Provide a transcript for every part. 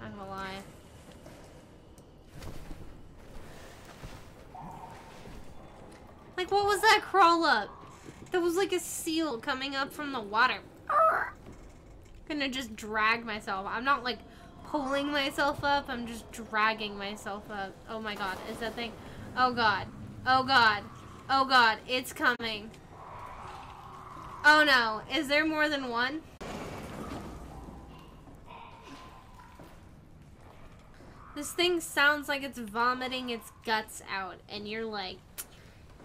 Not gonna lie. Like, what was that crawl up? That was like a seal coming up from the water. Gonna just drag myself. I'm not like pulling myself up. I'm just dragging myself up. Oh my god. Is that thing? Oh god. Oh god. Oh god. It's coming. Oh no. Is there more than one? This thing sounds like it's vomiting its guts out, and you're like,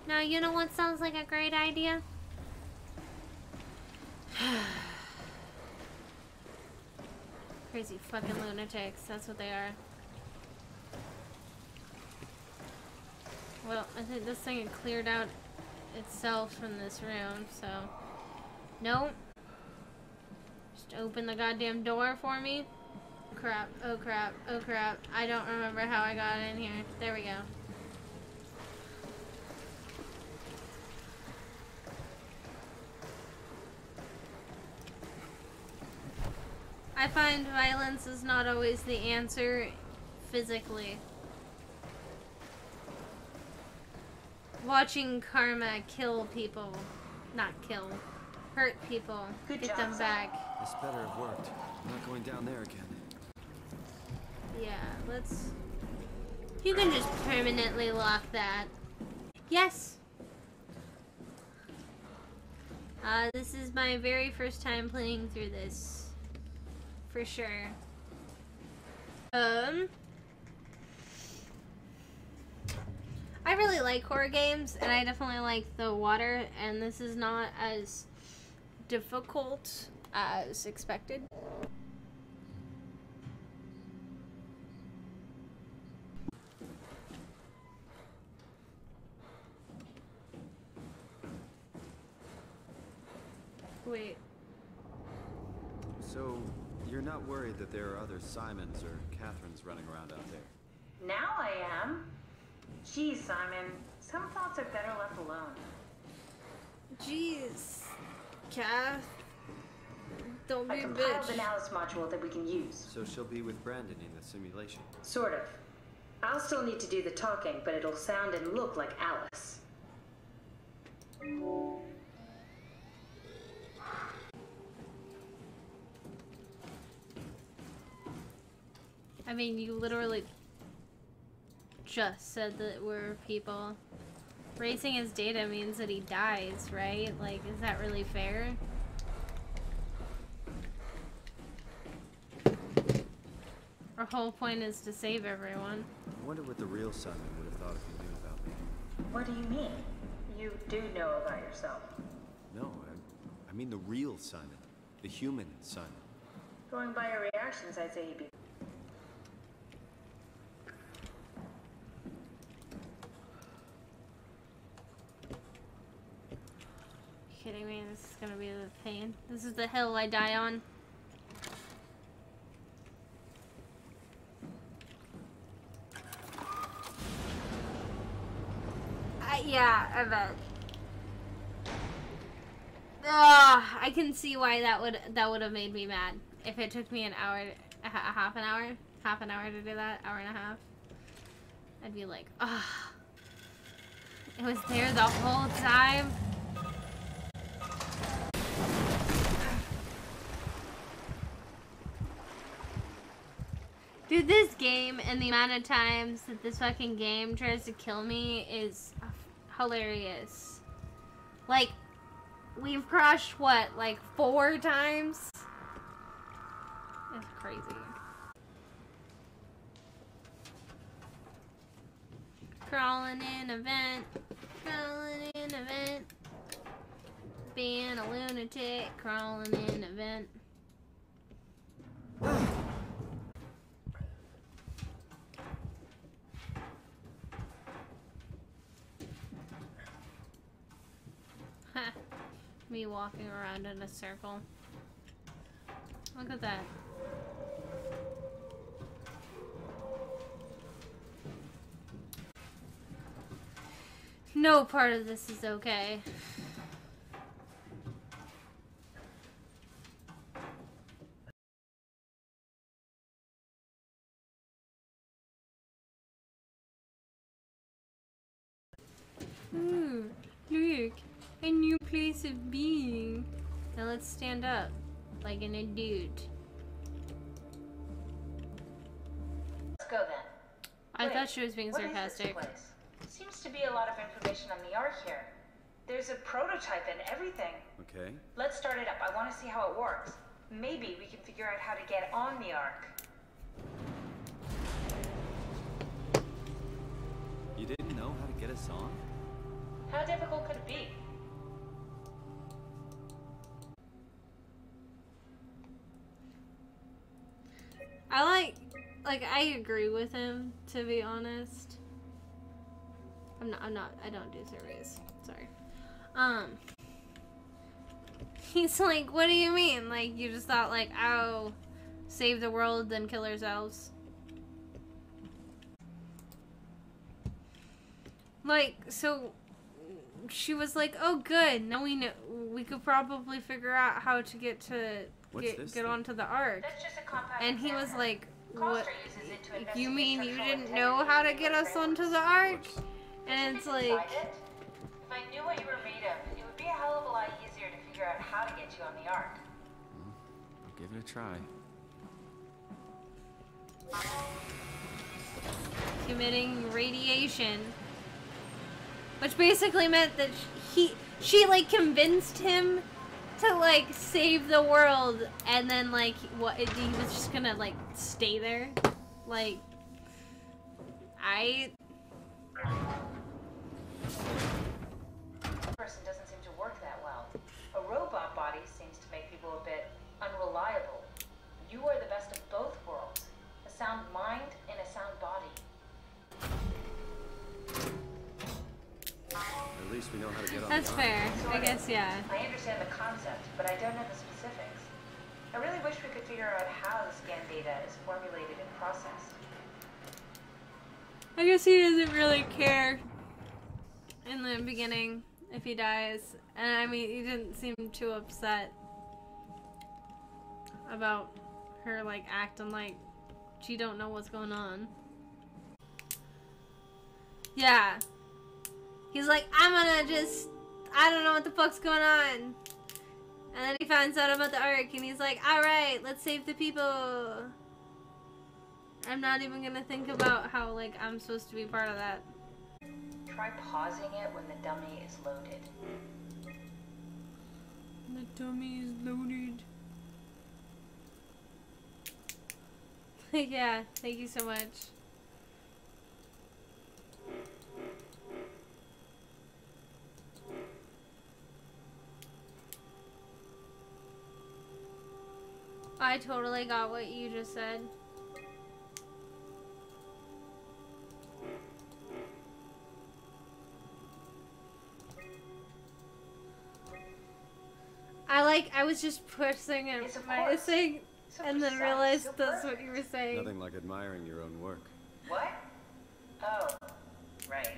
now you know what sounds like a great idea? Crazy fucking lunatics, that's what they are. Well, I think this thing had cleared out itself from this room, so... Nope. Just open the goddamn door for me. Crap, oh crap, oh crap. I don't remember how I got in here. There we go. I find violence is not always the answer physically. Watching karma kill people, not kill, hurt people, Good get job, them back. This better have worked. I'm not going down there again. Yeah, let's... You can just permanently lock that. Yes! Uh, this is my very first time playing through this. For sure. Um... I really like horror games, and I definitely like the water, and this is not as difficult as expected. Wait. So, you're not worried that there are other Simons or Catherines running around out there? Now I am. Geez, Simon, some thoughts are better left alone. Jeez. Kath. Don't I be a compiled an bitch. Alice module that we can use. So she'll be with Brandon in the simulation. Sort of. I'll still need to do the talking, but it'll sound and look like Alice. I mean, you literally just said that we're people. Racing his data means that he dies, right? Like, is that really fair? Our whole point is to save everyone. I wonder what the real Simon would have thought if he knew about me. What do you mean? You do know about yourself. No, I, I mean the real Simon. The human Simon. Going by your reactions, I'd say he'd be. Kidding me? This is gonna be the pain. This is the hill I die on. Uh, yeah, I bet. Ugh, I can see why that would that would have made me mad if it took me an hour, a, a half an hour, half an hour to do that, hour and a half. I'd be like, ugh. It was there the whole time. This game and the amount of times that this fucking game tries to kill me is hilarious. Like, we've crashed, what, like four times? It's crazy. Crawling in a vent, crawling in a vent. Being a lunatic, crawling in a vent. me walking around in a circle. Look at that. No part of this is okay. Ooh, look a new place of being. Now let's stand up, like an adult. Let's go then. I Wait, thought she was being What is this sarcastic. place? Seems to be a lot of information on the Ark here. There's a prototype and everything. Okay. Let's start it up. I want to see how it works. Maybe we can figure out how to get on the Ark. You didn't know how to get us on? How difficult could it be? I like, like, I agree with him, to be honest. I'm not, I'm not, I don't do surveys. Sorry. Um, he's like, what do you mean? Like, you just thought, like, oh, save the world, then kill ourselves? Like, so she was like, "Oh, good. Now we know we could probably figure out how to get to get this get onto the ark." That's just a compact And he was like, "What? Uses it to You mean you didn't know how to get us onto the ark?" Whoops. And it's like... If I knew what you were made of, it would be a hell of a lot easier to figure out how to get you on the Ark. I'll give it a try. emitting radiation, which basically meant that he she like convinced him to like save the world, and then like what he was just gonna like stay there, like I person doesn't seem to work that well. A robot body seems to make people a bit unreliable. You are the best of both worlds. A sound mind and a sound body. At least we know how to get on that's the ark. fair. I guess yeah. I understand the concept, but I don't know the specifics. I really wish we could figure out how the scan data is formulated and processed. I guess he doesn't really care in the beginning if he dies. And I mean, he didn't seem too upset about her like acting like she don't know what's going on. Yeah. He's like, I'm gonna just I don't know what the fuck's going on. And then he finds out about the Ark and he's like, Alright, let's save the people. I'm not even gonna think about how like I'm supposed to be part of that. Try pausing it when the dummy is loaded. The dummy is loaded. yeah, thank you so much. I totally got what you just said. I like I was just pressing and Yes, of my thing So and then precise, realized so that's what you were saying. Nothing like admiring your own work. What? Oh, right.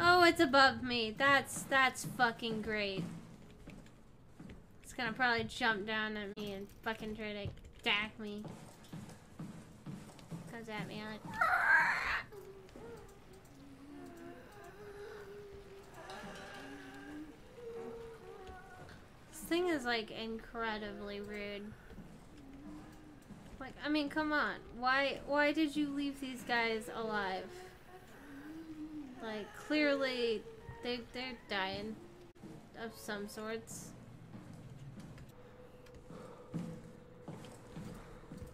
Oh, it's above me. That's that's fucking great. It's gonna probably jump down at me and fucking try to attack me. Comes at me like. Thing is like incredibly rude. Like, I mean, come on. Why why did you leave these guys alive? Like, clearly they they're dying of some sorts.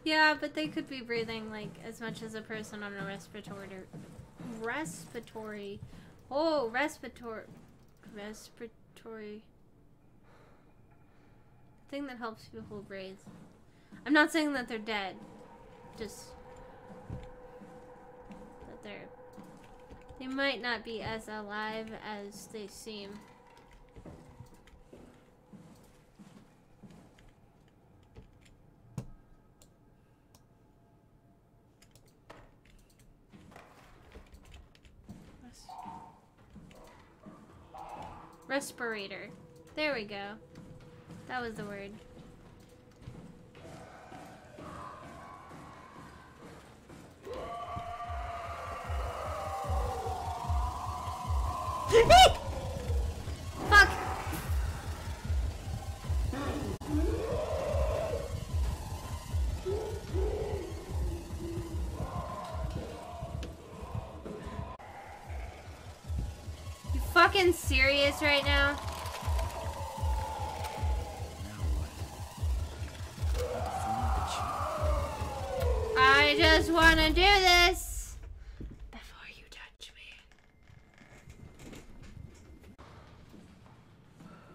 Yeah, but they could be breathing like as much as a person on a respiratory respiratory oh respiratory respiratory thing that helps people breathe. I'm not saying that they're dead, just that they're they might not be as alive as they seem. Respirator. There we go. That was the word. Fuck! You fucking serious right now? Now to do this before you touch me.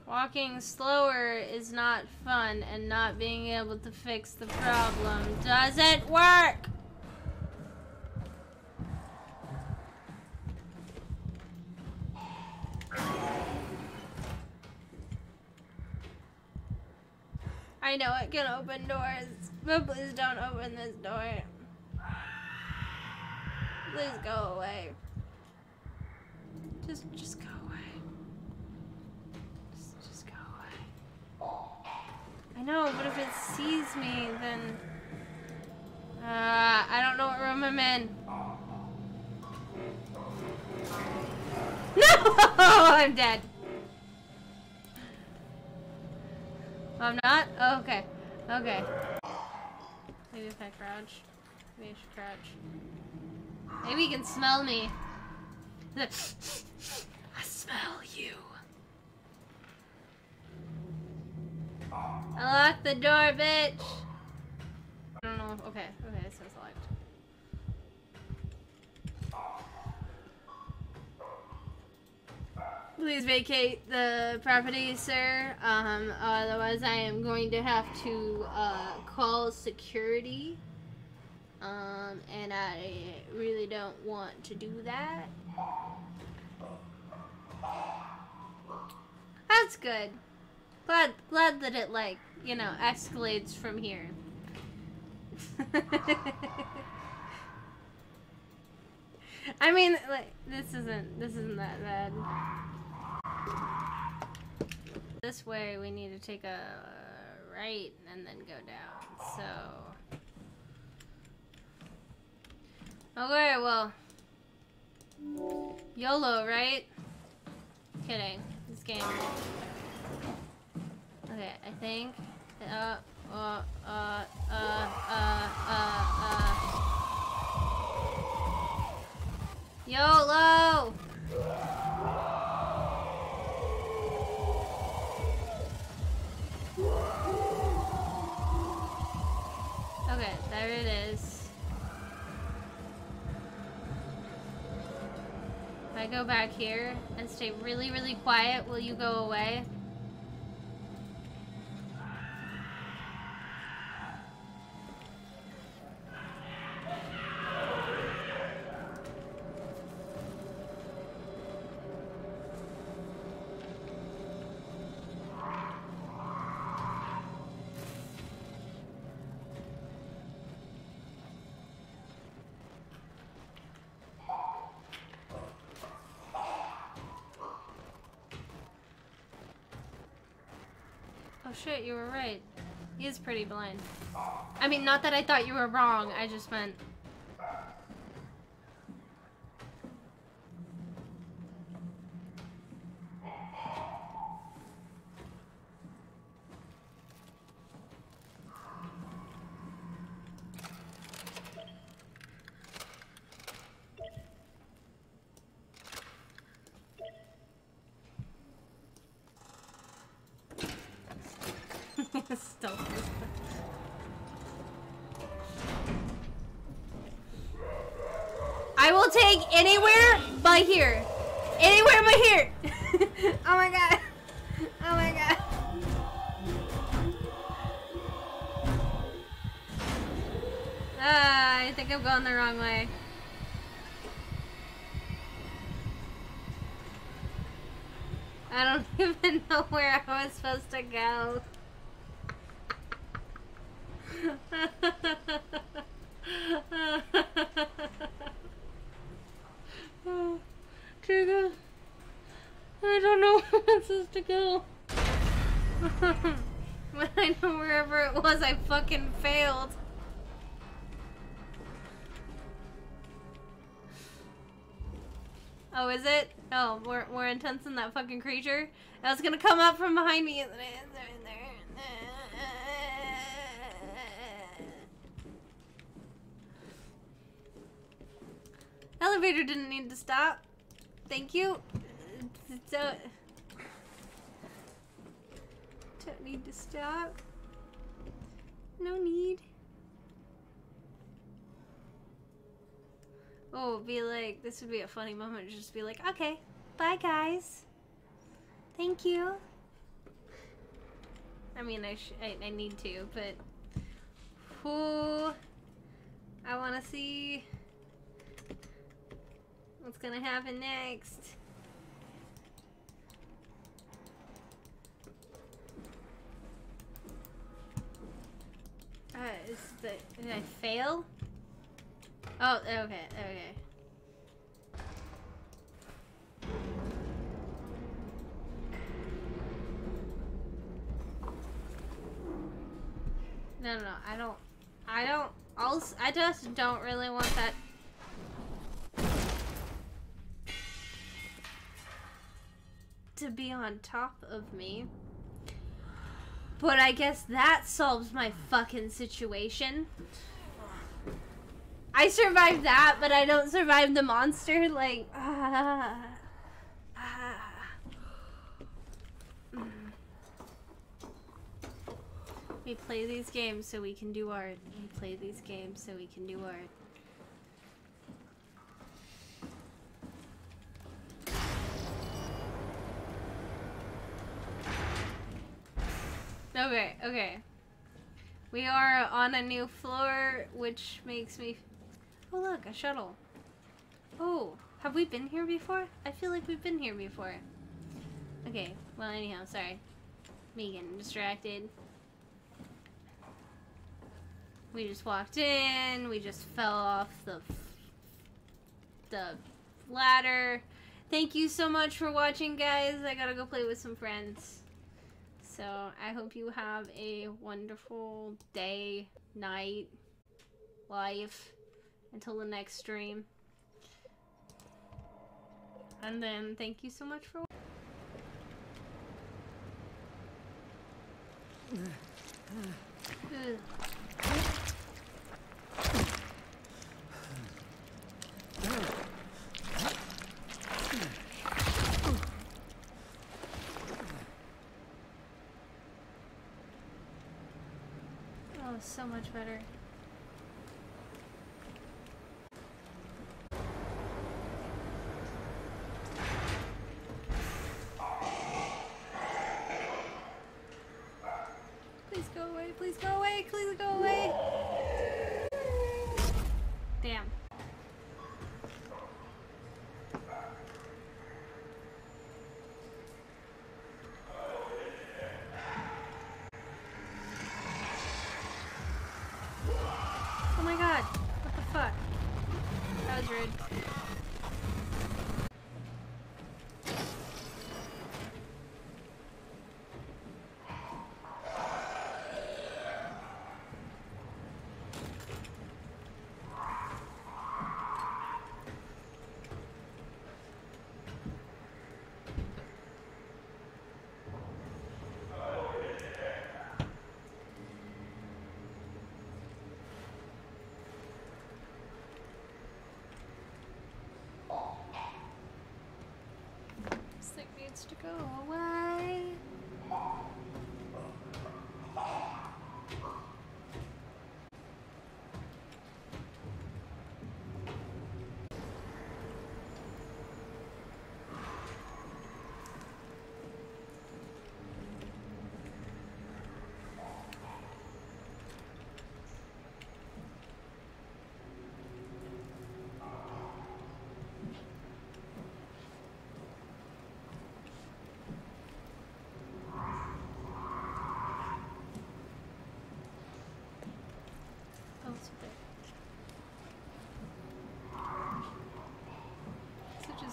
Walking slower is not fun, and not being able to fix the problem doesn't work. I know it can open doors, but please don't open this door. Please go away. Just, just go away. Just, just go away. I know, but if it sees me, then uh, I don't know what room I'm in. No, I'm dead. I'm not? Oh, okay. Okay. Maybe if I crouch. Maybe I should crouch. Maybe he can smell me. I smell you. I locked the door, bitch. I don't know. Okay, okay, it says locked. Please vacate the property, sir. Um, otherwise, I am going to have to uh, call security. Um, and I really don't want to do that. That's good. Glad, glad that it like you know escalates from here. I mean, like this isn't this isn't that bad. This way, we need to take a right and then go down. So. Okay, well. YOLO, right? Kidding. This game. Okay, I think. Uh, uh, uh, uh, uh, uh, uh. YOLO! Okay, there it is. I go back here and stay really, really quiet, will you go away? Shit, you were right. He is pretty blind. I mean, not that I thought you were wrong, I just meant... Stealth is- I will take anywhere but here. Anywhere but here. oh my god. Oh my god. Ah, I think I'm going the wrong way. I don't even know where I was supposed to go. places to go. when I know wherever it was, I fucking failed. Oh, is it? Oh, we're, intense than that fucking creature? That's gonna come up from behind me. Elevator didn't need to stop. Thank you. So don't need to stop. No need. Oh, be like, this would be a funny moment. to Just be like, okay, bye guys. Thank you. I mean, I, I, I need to, but who I want to see what's gonna happen next. Uh, is the did I fail? Oh, okay, okay. No, no, no, I don't, I don't, also, I just don't really want that to be on top of me. But I guess that solves my fucking situation. I survived that, but I don't survive the monster. Like, ah. ah. We play these games so we can do art. We play these games so we can do art. Okay. We are on a new floor, which makes me Oh look, a shuttle. Oh, have we been here before? I feel like we've been here before. Okay, well anyhow, sorry. Me getting distracted. We just walked in, we just fell off the the ladder. Thank you so much for watching, guys. I gotta go play with some friends. So, I hope you have a wonderful day, night, life until the next stream. And then thank you so much for Oh, so much better. Please go away. Please go away. Damn.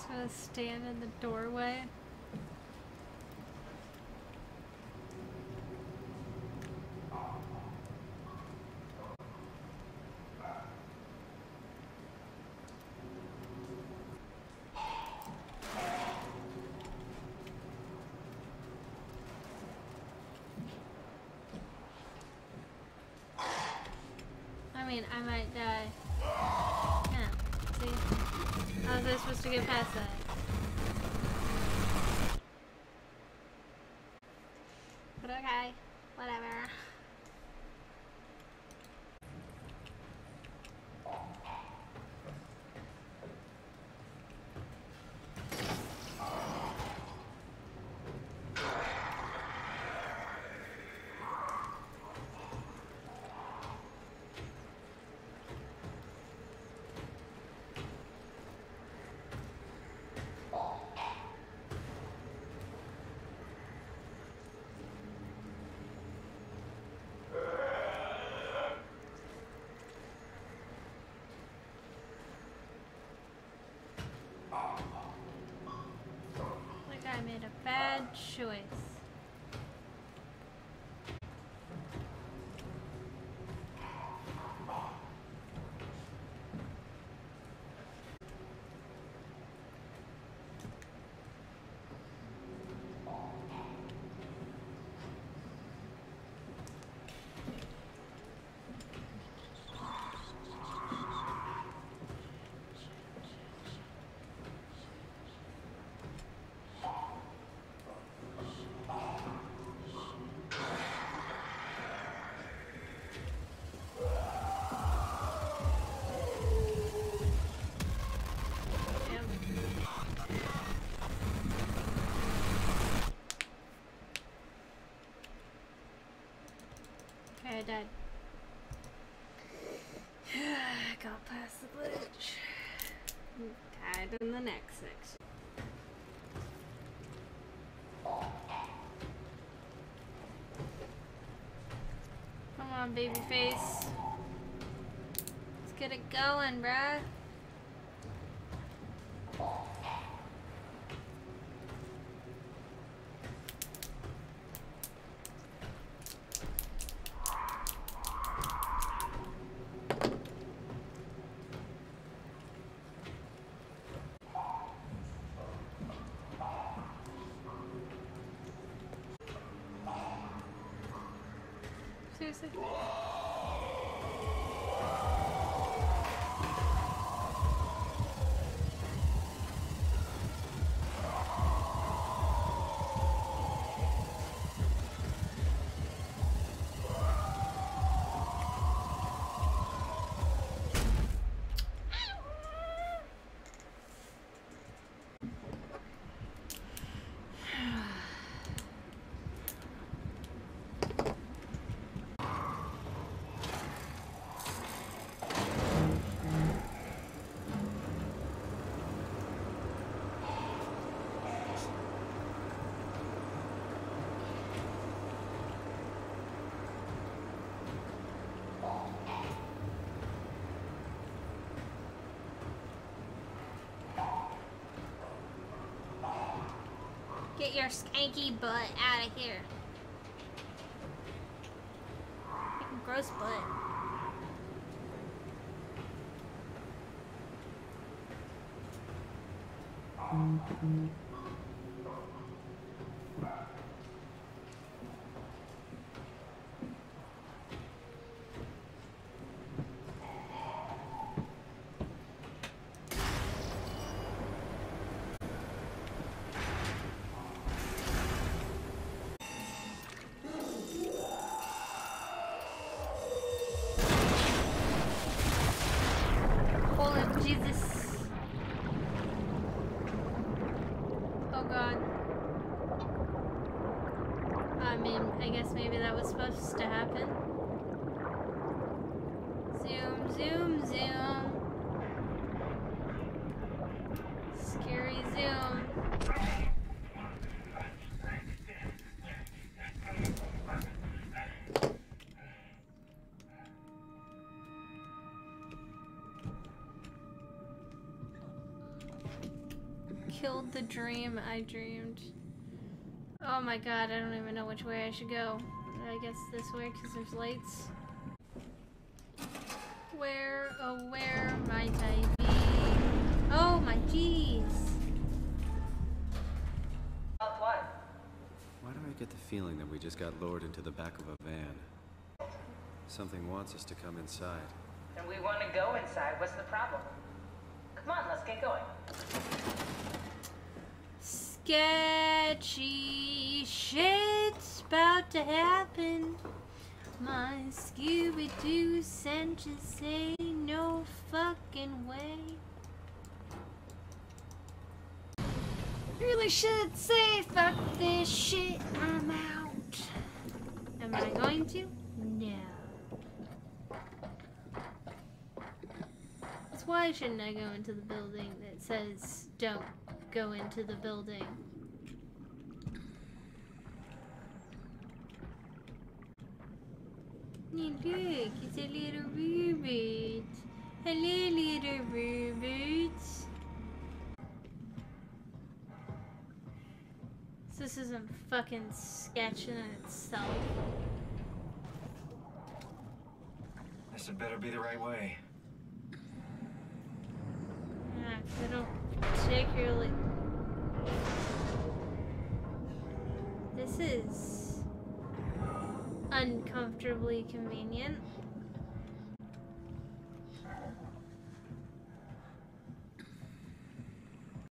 just gonna stand in the doorway. I mean, I might die. How was I supposed to get past that? But okay, whatever. Like I made choice. Died. Got past the glitch. Died in the next section. Come on, baby face. Let's get it going, bruh. isso. Get your skanky butt out of here. Gross butt. Holy the dream I dreamed. Oh my god, I don't even know which way I should go. I guess this way because there's lights. Where, oh where might I be? Oh my jeez. About what? Why do I get the feeling that we just got lured into the back of a van? Something wants us to come inside. And we want to go inside. What's the problem? Come on, let's get going. Sketchy shit's about to happen. My Scooby Doo senses say no fucking way. Really should say fuck this shit. I'm out. Am I going to? No. That's why shouldn't I go into the building that says don't go into the building? Hey, look, it's a little robot. Hello, little. So this isn't fucking sketch in itself. This had better be the right way. Yeah, I don't particularly. Is uncomfortably convenient.